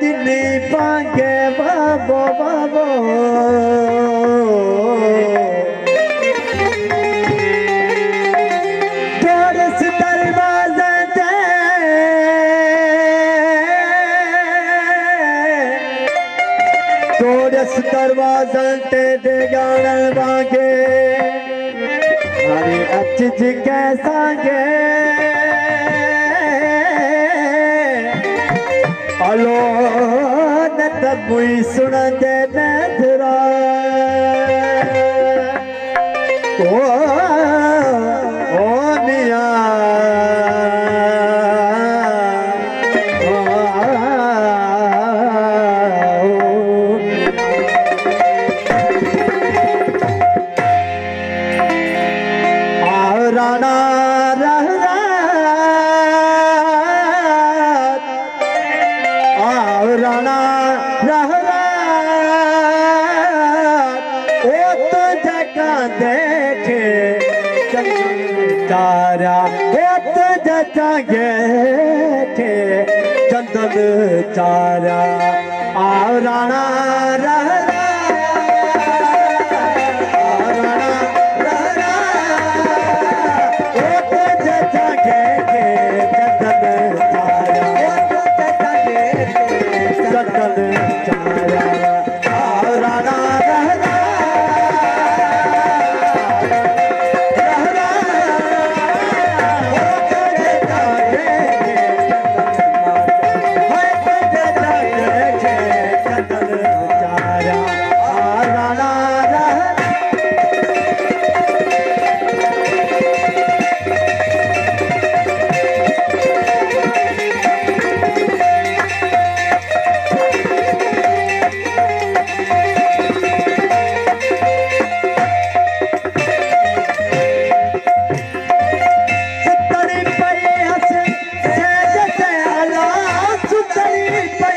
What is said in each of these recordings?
दिल्ली पागे बाबो बाबो दरवाजन ते दे गाणन बागे हरे अच जी कैसांगे अलो सुंदे पैरा देखे तारा हेत जटांगे थे चंदन तारा आ राणा Please,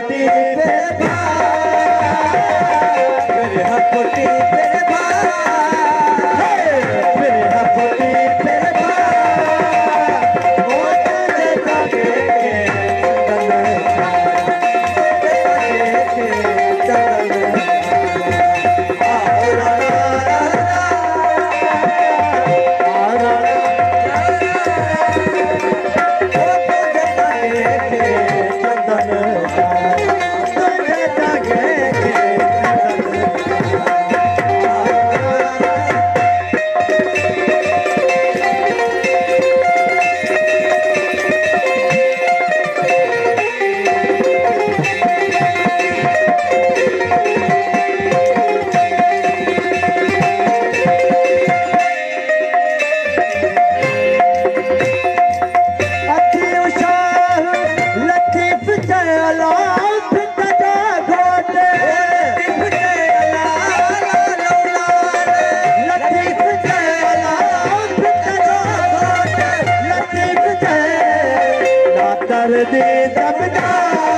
देखते दे दबदा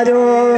Adore.